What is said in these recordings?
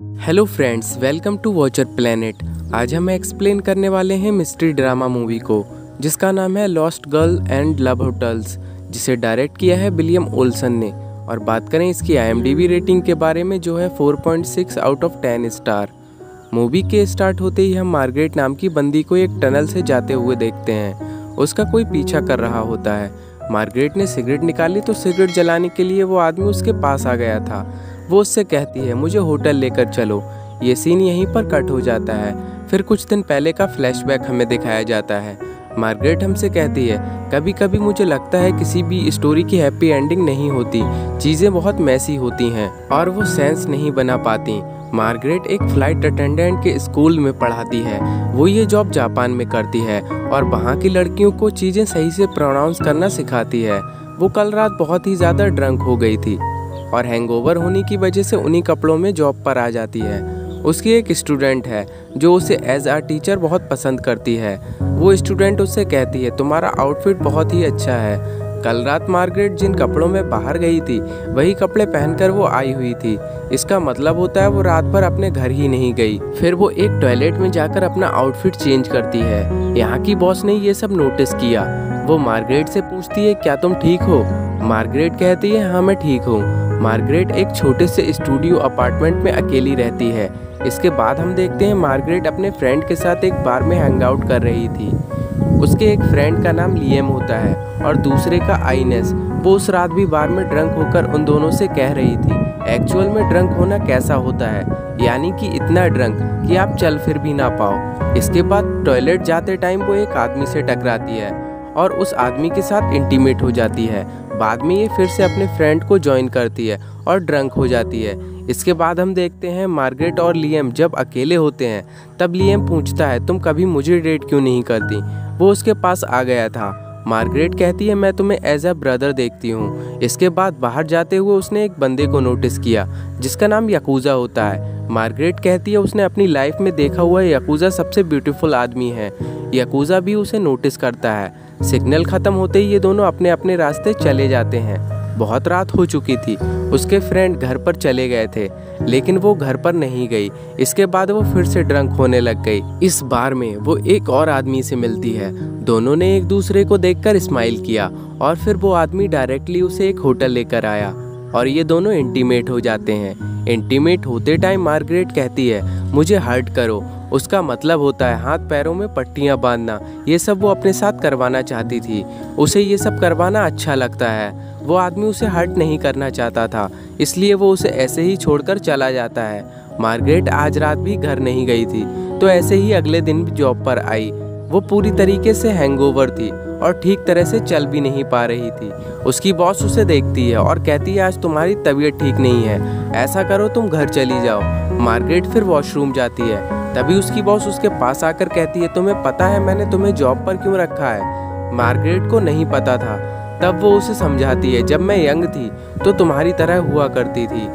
Hello friends welcome to watcher planet आज हम explain करने वाले हैं मिस्ट्री ड्रामा मूवी को, जिसका नाम है lost girl and love hotels जिसे डायरेक्ट किया है विलियम ओल्सन ने। और बात करें इसकी आई रेटिंग के बारे में, जो है 4.6 आउट ऑफ़ 10 स्टार मूवी के स्टार्ट होते ही हम मार्गरेट नाम की बंदी को एक टनल से जाते हुए देखते हैं। उसका कोई पीछा कर रहा होता है। मार्गरेट ने सिगरेट निकाली तो सिगरेट जलाने के लिए वो आदमी उसके पास आ गया था। वो उससे कहती है, मुझे होटल लेकर चलो। ये सीन यहीं पर कट हो जाता है। फिर कुछ दिन पहले का फ्लैशबैक हमें दिखाया जाता है। मार्गरेट हमसे कहती है कभी कभी मुझे लगता है किसी भी स्टोरी की हैप्पी एंडिंग नहीं होती। चीज़ें बहुत मैसी होती हैं और वो सेंस नहीं बना पाती। मार्गरेट एक फ़्लाइट अटेंडेंट के स्कूल में पढ़ाती है। वो ये जॉब जापान में करती है और वहाँ की लड़कियों को चीज़ें सही से प्रोनाउंस करना सिखाती है। वो कल रात बहुत ही ज़्यादा ड्रंक हो गई थी। और हैंगओवर होने की वजह से उन्हीं कपड़ों में जॉब पर आ जाती है। उसकी एक स्टूडेंट है, जो उसे एज आ टीचर बहुत पसंद करती है। वो स्टूडेंट उससे कहती है, तुम्हारा आउटफिट बहुत ही अच्छा है। कल रात मार्गरेट जिन कपड़ों में बाहर गई थी, वही कपड़े पहनकर वो आई हुई थी। इसका मतलब होता है वो रात भर अपने घर ही नहीं गई। फिर वो एक टॉयलेट में जाकर अपना आउटफिट चेंज करती है। यहाँ की बॉस ने ये सब नोटिस किया। वो मार्गरेट से पूछती है, क्या तुम ठीक हो? मार्गरेट कहती है हाँ मैं ठीक हूँ। मार्गरेट एक छोटे से स्टूडियो अपार्टमेंट में अकेली रहती है। इसके बाद हम देखते हैं मार्गरेट अपने फ्रेंड के साथ एक बार में हैंग आउट कर रही थी। उसके एक फ्रेंड का नाम लियम होता है और दूसरे का आइनेस। वो उस रात भी बार में ड्रंक होकर उन दोनों से कह रही थी, एक्चुअल में ड्रंक होना कैसा होता है? यानी कि इतना ड्रंक कि आप चल फिर भी ना पाओ। इसके बाद टॉयलेट जाते टाइम वो एक आदमी से टकराती है और उस आदमी के साथ इंटीमेट हो जाती है। बाद में ये फिर से अपने फ्रेंड को ज्वाइन करती है और ड्रंक हो जाती है। इसके बाद हम देखते हैं मार्गरेट और लियम जब अकेले होते हैं, तब लियम पूछता है, तुम कभी मुझे डेट क्यों नहीं करती? वो उसके पास आ गया था। मार्गरेट कहती है, मैं तुम्हें एज अ ब्रदर देखती हूँ। इसके बाद बाहर जाते हुए उसने एक बंदे को नोटिस किया, जिसका नाम यकूज़ा होता है। मार्गरेट कहती है, उसने अपनी लाइफ में देखा हुआ यकूज़ा सबसे ब्यूटीफुल आदमी है। यकूज़ा भी उसे नोटिस करता है। सिग्नल ख़त्म होते ही ये दोनों अपने अपने रास्ते चले जाते हैं। बहुत रात हो चुकी थी। उसके फ्रेंड घर पर चले गए थे, लेकिन वो घर पर नहीं गई। इसके बाद वो फिर से ड्रंक होने लग गई। इस बार में वो एक और आदमी से मिलती है। दोनों ने एक दूसरे को देखकर स्माइल किया और फिर वो आदमी डायरेक्टली उसे एक होटल लेकर आया और ये दोनों इंटीमेट हो जाते हैं। इंटीमेट होते टाइम मार्गरेट कहती है, मुझे हर्ट करो उसका मतलब होता है हाथ पैरों में पट्टियाँ बांधना। ये सब वो अपने साथ करवाना चाहती थी। उसे ये सब करवाना अच्छा लगता है। वो आदमी उसे हर्ट नहीं करना चाहता था, इसलिए वो उसे ऐसे ही छोड़कर चला जाता है। मार्गरेट आज रात भी घर नहीं गई थी तो ऐसे ही अगले दिन जॉब पर आई। वो पूरी तरीके से हैंगओवर थी और ठीक तरह से चल भी नहीं पा रही थी। उसकी बॉस उसे देखती है और कहती है, आज तुम्हारी तबीयत ठीक नहीं है। ऐसा करो तुम घर चली जाओ। मार्गरेट फिर वॉशरूम जाती है। तभी उसकी बॉस उसके पास आकर कहती है, तुम्हें पता है मैंने तुम्हें जॉब पर क्यों रखा है? मार्गरेट को नहीं पता था। तब वो उसे समझाती है, जब मैं यंग थी तो तुम्हारी तरह हुआ करती थी।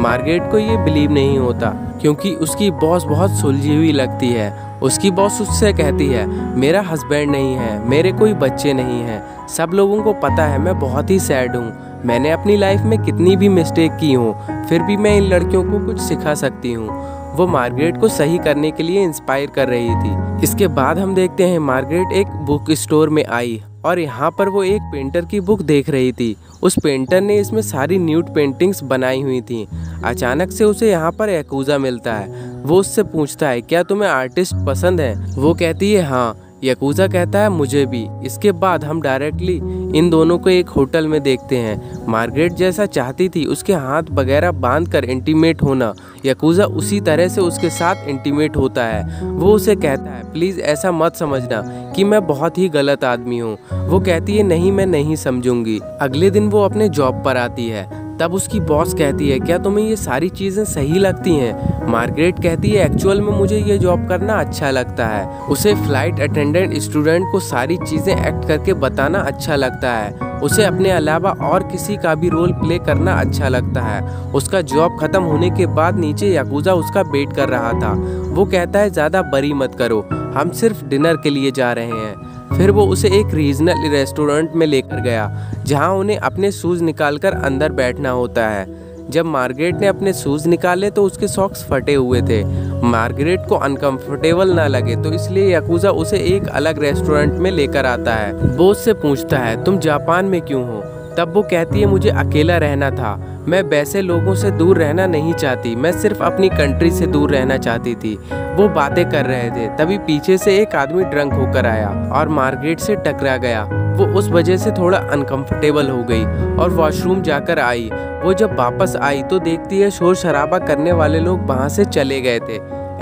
मार्गरेट को ये बिलीव नहीं होता, क्योंकि उसकी बॉस बहुत सुलझी हुई लगती है। उसकी बॉस उससे कहती है, मेरा हस्बैंड नहीं है, मेरे कोई बच्चे नहीं हैं। सब लोगों को पता है, मैं बहुत ही सैड हूँ। मैंने अपनी लाइफ में कितनी भी मिस्टेक की हूँ, फिर भी मैं इन लड़कियों को कुछ सिखा सकती हूँ। वो मार्गरेट को सही करने के लिए इंस्पायर कर रही थी। इसके बाद हम देखते हैं, मार्गरेट एक बुक स्टोर में आई और यहाँ पर वो एक पेंटर की बुक देख रही थी। उस पेंटर ने इसमें सारी न्यूट पेंटिंग्स बनाई हुई थी। अचानक से उसे यहाँ पर एकूजा मिलता है। वो उससे पूछता है, क्या तुम्हें आर्टिस्ट पसंद है? वो कहती है हाँ। यकूजा कहता है, मुझे भी। इसके बाद हम डायरेक्टली इन दोनों को एक होटल में देखते हैं। मार्गरेट जैसा चाहती थी, उसके हाथ वगैरह बाँध कर इंटीमेट होना। यकूजा उसी तरह से उसके साथ इंटीमेट होता है। वो उसे कहता है प्लीज़ ऐसा मत समझना कि मैं बहुत ही गलत आदमी हूँ। वो कहती है, नहीं, मैं नहीं समझूँगी। अगले दिन वो अपने जॉब पर आती है। तब उसकी बॉस कहती है, क्या तुम्हें ये सारी चीज़ें सही लगती हैं? मार्गरेट कहती है, एक्चुअल में मुझे ये जॉब करना अच्छा लगता है। उसे फ़्लाइट अटेंडेंट स्टूडेंट को सारी चीज़ें एक्ट करके बताना अच्छा लगता है। उसे अपने अलावा और किसी का भी रोल प्ले करना अच्छा लगता है। उसका जॉब खत्म होने के बाद नीचे याकूजा उसका वेट कर रहा था। वो कहता है, ज़्यादा बरी मत करो। हम सिर्फ़ डिनर के लिए जा रहे हैं। फिर वो उसे एक रीजनल रेस्टोरेंट में लेकर गया, जहाँ उन्हें अपने शूज़ निकालकर अंदर बैठना होता है। जब मार्गरेट ने अपने शूज़ निकाले तो उसके सॉक्स फटे हुए थे। मार्गरेट को अनकंफर्टेबल ना लगे तो इसलिए यकूजा उसे एक अलग रेस्टोरेंट में लेकर आता है। वो से पूछता है, तुम जापान में क्यों हो? तब वो कहती है, मुझे अकेला रहना था। मैं वैसे लोगों से दूर रहना नहीं चाहती। मैं सिर्फ़ अपनी कंट्री से दूर रहना चाहती थी। वो बातें कर रहे थे। तभी पीछे से एक आदमी ड्रंक होकर आया और मार्गरेट से टकरा गया। वो उस वजह से थोड़ा अनकंफर्टेबल हो गई और वॉशरूम जाकर आई। वो जब वापस आई तो देखती है, शोर शराबा करने वाले लोग वहाँ से चले गए थे।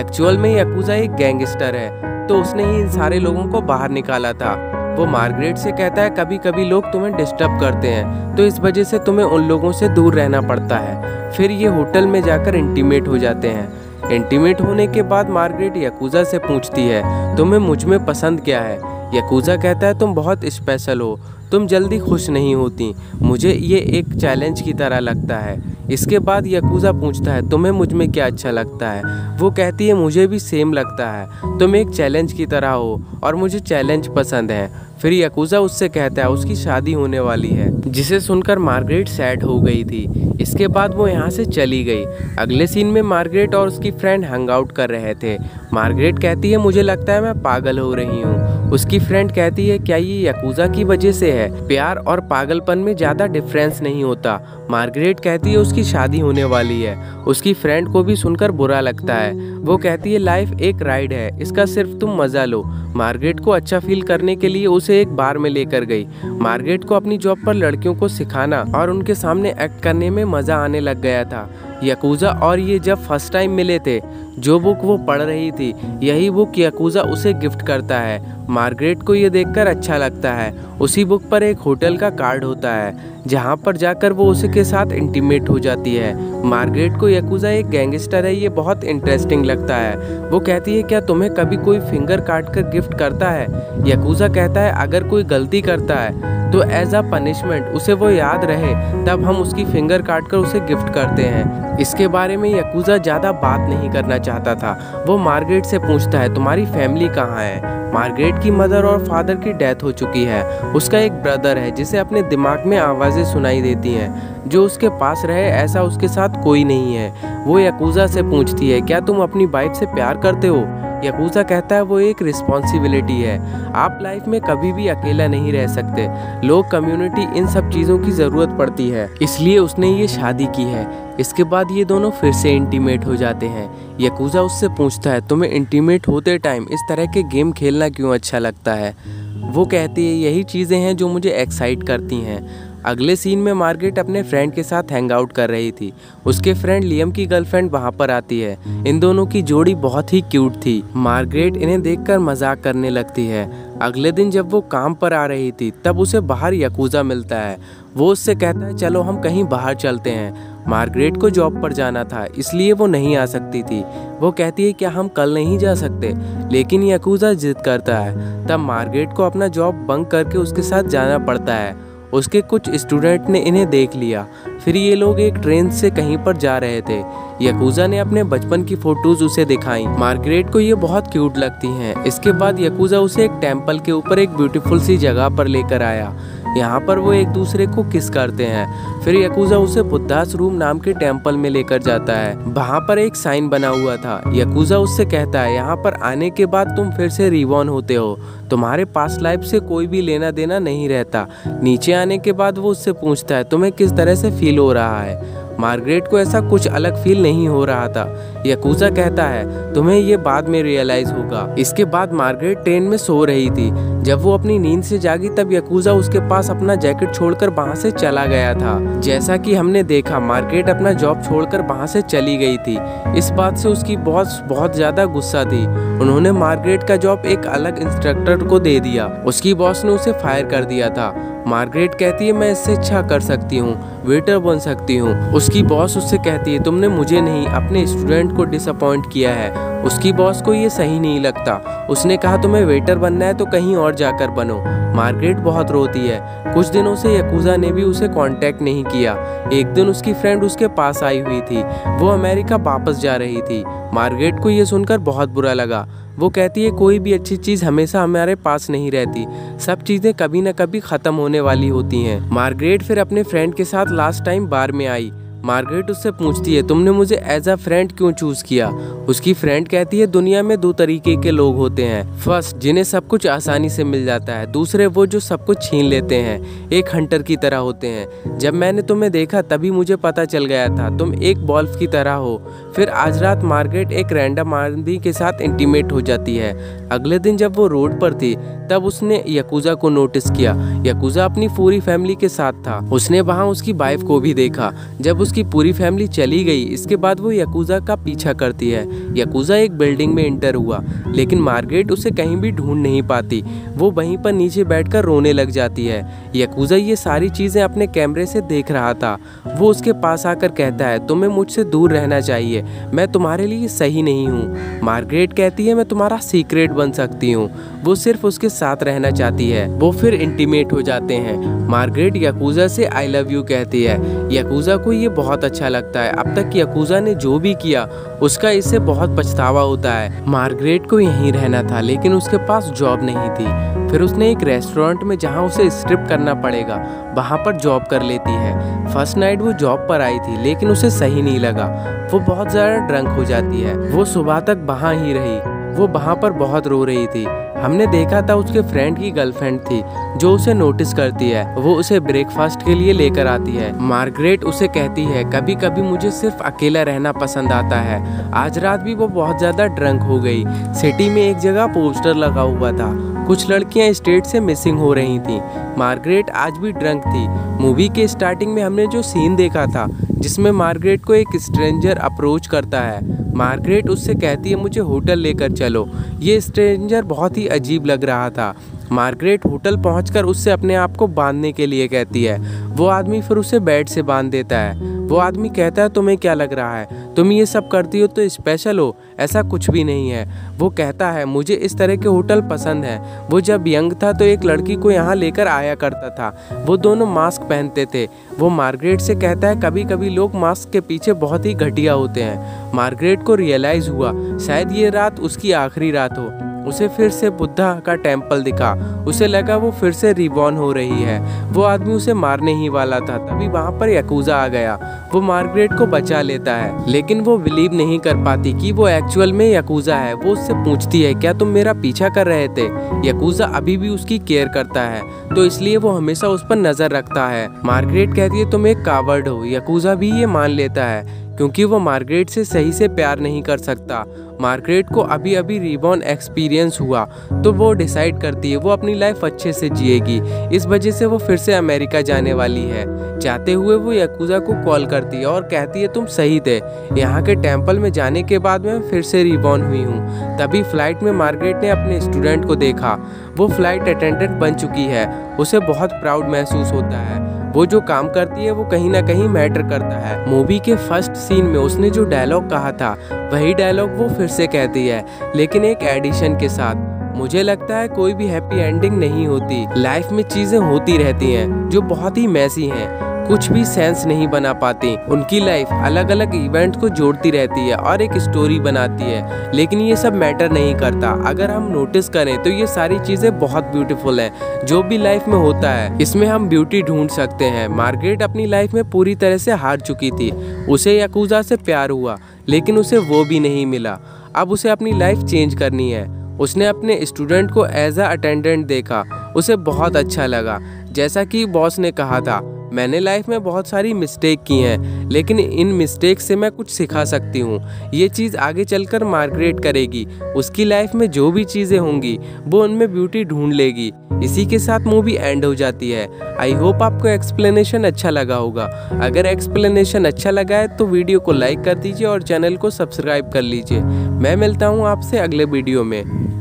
एक्चुअल में यकूजा एक गैंगस्टर है तो उसने ही इन सारे लोगों को बाहर निकाला था। वो मार्गरेट से कहता है कभी कभी लोग तुम्हें डिस्टर्ब करते हैं तो इस वजह से तुम्हें उन लोगों से दूर रहना पड़ता है। फिर ये होटल में जाकर इंटीमेट हो जाते हैं। इंटीमेट होने के बाद मार्गरेट यकूजा से पूछती है, तुम्हें मुझमें पसंद क्या है? यकूजा कहता है, तुम बहुत स्पेशल हो तुम जल्दी खुश नहीं होती। मुझे ये एक चैलेंज की तरह लगता है। इसके बाद यकूजा पूछता है, तुम्हें मुझमें क्या अच्छा लगता है? वो कहती है, मुझे भी सेम लगता है। तुम एक चैलेंज की तरह हो और मुझे चैलेंज पसंद है। फिर यकूजा उससे कहता है, उसकी शादी होने वाली है। जिसे सुनकर मार्गरेट सैड हो गई थी। इसके बाद वो यहाँ से चली गई। अगले सीन में मार्गरेट और उसकी फ्रेंड हंग आउट कर रहे थे। मार्गरेट कहती है, मुझे लगता है मैं पागल हो रही हूँ। उसकी फ्रेंड कहती है, क्या ये यकूजा की वजह से है? प्यार और पागलपन में ज़्यादा डिफरेंस नहीं होता। मार्गरेट कहती है, उसकी शादी होने वाली है। उसकी फ्रेंड को भी सुनकर बुरा लगता है। वो कहती है लाइफ एक राइड है। इसका सिर्फ़ तुम मज़ा लो। मार्गरेट को अच्छा फील करने के लिए उसे एक बार में लेकर गई। मार्गरेट को अपनी जॉब पर लड़कियों को सिखाना और उनके सामने एक्ट करने में मज़ा आने लग गया था। यकूज़ा और ये जब फ़र्स्ट टाइम मिले थे, जो बुक वो पढ़ रही थी, यही बुक यकूज़ा उसे गिफ्ट करता है। मार्गरेट को ये देखकर अच्छा लगता है। उसी बुक पर एक होटल का कार्ड होता है, जहाँ पर जाकर वो उसके साथ इंटीमेट हो जाती है। मार्गरेट को यकूज़ा एक गैंगस्टर है, ये बहुत इंटरेस्टिंग लगता है। वो कहती है, क्या तुम्हें कभी कोई फिंगर काट कर गिफ्ट करता है? यकूज़ा कहता है, अगर कोई गलती करता है तो एज अ पनिशमेंट उसे वो याद रहे, तब हम उसकी फिंगर काट कर उसे गिफ्ट करते हैं। इसके बारे में यकूजा ज़्यादा बात नहीं करना चाहता था। वो मार्गरेट से पूछता है, तुम्हारी फैमिली कहाँ है? मार्गरेट की मदर और फादर की डेथ हो चुकी है। उसका एक ब्रदर है, जिसे अपने दिमाग में आवाज़ें सुनाई देती हैं। जो उसके पास रहे, ऐसा उसके साथ कोई नहीं है। वो यकूजा से पूछती है, क्या तुम अपनी वाइफ से प्यार करते हो? यकूजा कहता है, वो एक रिस्पॉन्सिबिलिटी है। आप लाइफ में कभी भी अकेला नहीं रह सकते। लोग कम्युनिटी इन सब चीज़ों की ज़रूरत पड़ती है। इसलिए उसने ये शादी की है। इसके बाद ये दोनों फिर से इंटीमेट हो जाते हैं। यकूजा उससे पूछता है, तुम्हें इंटीमेट होते टाइम इस तरह के गेम खेलना क्यों अच्छा लगता है? वो कहती है, यही चीज़ें हैं जो मुझे एक्साइट करती हैं। अगले सीन में मार्गरेट अपने फ्रेंड के साथ हैंग आउट कर रही थी। उसके फ्रेंड लियम की गर्लफ्रेंड वहाँ पर आती है। इन दोनों की जोड़ी बहुत ही क्यूट थी। मार्गरेट इन्हें देखकर मज़ाक करने लगती है। अगले दिन जब वो काम पर आ रही थी, तब उसे बाहर यकूजा मिलता है। वो उससे कहता है, चलो हम कहीं बाहर चलते हैं। मार्गरेट को जॉब पर जाना था, इसलिए वो नहीं आ सकती थी। वो कहती है, क्या हम कल नहीं जा सकते? लेकिन यकूजा जिद करता है। तब मार्गरेट को अपना जॉब बंक करके उसके साथ जाना पड़ता है। उसके कुछ स्टूडेंट ने इन्हें देख लिया। फिर ये लोग एक ट्रेन से कहीं पर जा रहे थे। यकूजा ने अपने बचपन की फ़ोटोज़ उसे दिखाई। मार्गरेट को ये बहुत क्यूट लगती हैं। इसके बाद यकूजा उसे एक टेंपल के ऊपर एक ब्यूटीफुल सी जगह पर लेकर आया। यहाँ पर वो एक दूसरे को किस करते हैं? फिर यकूजा उसे बुद्धास रूम नाम के टेंपल में लेकर जाता है। वहाँ पर एक साइन बना हुआ था। यकूजा उससे कहता है, यहाँ पर आने के बाद तुम फिर से रिवॉन होते हो। तुम्हारे पास लाइफ से कोई भी लेना देना नहीं रहता। नीचे आने के बाद वो उससे पूछता है, तुम्हें किस तरह से फील हो रहा है? मार्गरेट को ऐसा कुछ अलग फील नहीं हो रहा था। यकूजा कहता है, तुम्हें ये बाद में रियलाइज़ होगा। इसके बाद मार्गरेट ट्रेन में सो रही थी। जब वो अपनी नींद से जागी, तब यकूजा उसके पास अपना जैकेट छोड़कर वहाँ से चला गया था। जैसा कि हमने देखा, मार्गरेट अपना जॉब छोड़कर वहाँ से चली गई थी। इस बात से उसकी बॉस बहुत ज़्यादा गुस्सा थी। उन्होंने मार्गरेट का जॉब एक अलग इंस्ट्रक्टर को दे दिया। उसकी बॉस ने उसे फायर कर दिया था। मार्गरेट कहती है, मैं इससे अच्छा कर सकती हूँ। वेटर बन सकती हूँ। उसकी बॉस उससे कहती है, तुमने मुझे नहीं, अपने स्टूडेंट को डिसअपॉइंट किया है। उसकी बॉस को ये सही नहीं लगता। उसने कहा, तुम्हें वेटर बनना है तो कहीं और जाकर बनो। मार्गरेट बहुत रोती है। कुछ दिनों से यकूजा ने भी उसे कांटेक्ट नहीं किया। एक दिन उसकी फ्रेंड उसके पास आई हुई थी। वो अमेरिका वापस जा रही थी। मार्गरेट को ये सुनकर बहुत बुरा लगा। वो कहती है, कोई भी अच्छी चीज़ हमेशा हमारे पास नहीं रहती। सब चीज़ें कभी ना कभी ख़त्म होने वाली होती हैं। मार्गरेट फिर अपने फ्रेंड के साथ लास्ट टाइम बार में आई। मार्गरेट उससे पूछती है, तुमने मुझे एज अ फ्रेंड क्यों चूज़ किया? उसकी फ्रेंड कहती है, दुनिया में दो तरीके के लोग होते हैं। फ़र्स्ट जिन्हें सब कुछ आसानी से मिल जाता है। दूसरे, वो जो सब कुछ छीन लेते हैं। एक हंटर की तरह होते हैं। जब मैंने तुम्हें देखा, तभी मुझे पता चल गया था। तुम एक बॉल्फ की तरह हो। फिर आज रात मार्गरेट एक रैंडम आदमी के साथ इंटीमेट हो जाती है। अगले दिन जब वो रोड पर थी, तब उसने यकूजा को नोटिस किया। यकूजा अपनी पूरी फैमिली के साथ था। उसने वहाँ उसकी वाइफ को भी देखा। जब उसकी पूरी फैमिली चली गई। इसके बाद वो यकूजा का पीछा करती है। यकूजा एक बिल्डिंग में इंटर हुआ, लेकिन मार्गरेट उसे कहीं भी ढूंढ नहीं पाती। वो वहीं पर नीचे बैठकर रोने लग जाती है। यकूजा ये सारी चीज़ें अपने कैमरे से देख रहा था। वो उसके पास आकर कहता है, तुम्हें मुझसे दूर रहना चाहिए। मैं तुम्हारे लिए सही नहीं हूँ मार्गरेट कहती है, मैं तुम्हारा सीक्रेट बन सकती हूँ। वो सिर्फ़ उसके साथ रहना चाहती है। वो फिर इंटीमेट हो जाते हैं। मार्गरेट यकूजा से आई लव यू कहती है। यकूजा को ये बहुत अच्छा लगता है। अब तक यकूजा ने जो भी किया, उसका इससे बहुत पछतावा होता है। मार्गरेट को यहीं रहना था, लेकिन उसके पास जॉब नहीं थी। फिर उसने एक रेस्टोरेंट में जहाँ उसे स्ट्रिप करना पड़ेगा, वहाँ पर जॉब कर लेती है। फ़र्स्ट नाइट वो जॉब पर आई थी, लेकिन उसे सही नहीं लगा। वो बहुत ज़्यादा ड्रंक हो जाती है। वो सुबह तक वहाँ ही रही। वो वहाँ पर बहुत रो रही थी। हमने देखा था उसके फ्रेंड की गर्लफ्रेंड थी, जो उसे नोटिस करती है। वो उसे ब्रेकफास्ट के लिए लेकर आती है। मार्गरेट उसे कहती है कभी कभी मुझे सिर्फ़ अकेला रहना पसंद आता है। आज रात भी वो बहुत ज़्यादा ड्रंक हो गई। सिटी में एक जगह पोस्टर लगा हुआ था। कुछ लड़कियाँ स्टेट से मिसिंग हो रही थी। मार्गरेट आज भी ड्रंक थी। मूवी के स्टार्टिंग में हमने जो सीन देखा था जिसमें मार्गरेट को एक स्ट्रेंजर अप्रोच करता है। मार्गरेट उससे कहती है, मुझे होटल लेकर चलो। ये स्ट्रेंजर बहुत ही अजीब लग रहा था। मार्गरेट होटल पहुंचकर उससे अपने आप को बांधने के लिए कहती है। वो आदमी फिर उसे बेड से बाँध देता है। वो आदमी कहता है, तुम्हें क्या लग रहा है? तुम ये सब करती हो तो स्पेशल हो। ऐसा कुछ भी नहीं है। वो कहता है, मुझे इस तरह के होटल पसंद है। वो जब यंग था तो एक लड़की को यहाँ लेकर आया करता था। वो दोनों मास्क पहनते थे। वो मार्गरेट से कहता है कभी कभी लोग मास्क के पीछे बहुत ही घटिया होते हैं। मार्गरेट को रियलाइज़ हुआ, शायद ये रात उसकी आखिरी रात हो। उसे फिर से बुद्धा का टेंपल दिखा। उसे लगा वो फिर से रिबॉर्न हो रही है। वो आदमी उसे मारने ही वाला था। तभी वहाँ पर यकूजा आ गया। वो मार्गरेट को बचा लेता है। लेकिन वो बिलीव नहीं कर पाती कि वो एक्चुअल में यकूजा है। वो उससे पूछती है, क्या तुम मेरा पीछा कर रहे थे? यकूजा अभी भी उसकी केयर करता है। तो इसलिए वो हमेशा उस पर नज़र रखता है। मार्गरेट कहती है, तुम एक कावर्ड हो। यकूजा भी ये मान लेता है क्योंकि वो मार्गरेट से सही से प्यार नहीं कर सकता। मार्गरेट को अभी अभी रिबॉर्न एक्सपीरियंस हुआ तो वो डिसाइड करती है, वो अपनी लाइफ अच्छे से जिएगी। इस वजह से वो फिर से अमेरिका जाने वाली है। जाते हुए वो यकूजा को कॉल करती है और कहती है, तुम सही थे। यहाँ के टेंपल में जाने के बाद मैं फिर से रिबॉर्न हुई हूँ। तभी फ़्लाइट में मार्गरेट ने अपने स्टूडेंट को देखा। वो फ़्लाइट अटेंडेंट बन चुकी है। उसे बहुत प्राउड महसूस होता है। वो जो काम करती है, वो कहीं ना कहीं मैटर करता है। मूवी के फ़र्स्ट सीन में उसने जो डायलॉग कहा था, वही डायलॉग वो फिर से कहती है, लेकिन एक एडिशन के साथ। मुझे लगता है कोई भी हैप्पी एंडिंग नहीं होती। लाइफ में चीज़ें होती रहती हैं, जो बहुत ही मैसी हैं। कुछ भी सेंस नहीं बना पाती। उनकी लाइफ अलग अलग इवेंट को जोड़ती रहती है और एक स्टोरी बनाती है। लेकिन ये सब मैटर नहीं करता। अगर हम नोटिस करें तो ये सारी चीज़ें बहुत ब्यूटीफुल हैं। जो भी लाइफ में होता है, इसमें हम ब्यूटी ढूंढ सकते हैं। मार्गरेट अपनी लाइफ में पूरी तरह से हार चुकी थी। उसे यकूजा से प्यार हुआ, लेकिन उसे वो भी नहीं मिला। अब उसे अपनी लाइफ चेंज करनी है। उसने अपने स्टूडेंट को एज अ अटेंडेंट देखा। उसे बहुत अच्छा लगा। जैसा कि बॉस ने कहा था मैंने लाइफ में बहुत सारी मिस्टेक की हैं, लेकिन इन मिस्टेक से मैं कुछ सिखा सकती हूँ। ये चीज़ आगे चलकर मार्गरेट करेगी। उसकी लाइफ में जो भी चीज़ें होंगी, वो उनमें ब्यूटी ढूंढ लेगी। इसी के साथ मूवी एंड हो जाती है। आई होप आपको एक्सप्लेनेशन अच्छा लगा होगा। अगर एक्सप्लेनेशन अच्छा लगा है तो वीडियो को लाइक कर दीजिए और चैनल को सब्सक्राइब कर लीजिए। मैं मिलता हूँ आपसे अगले वीडियो में।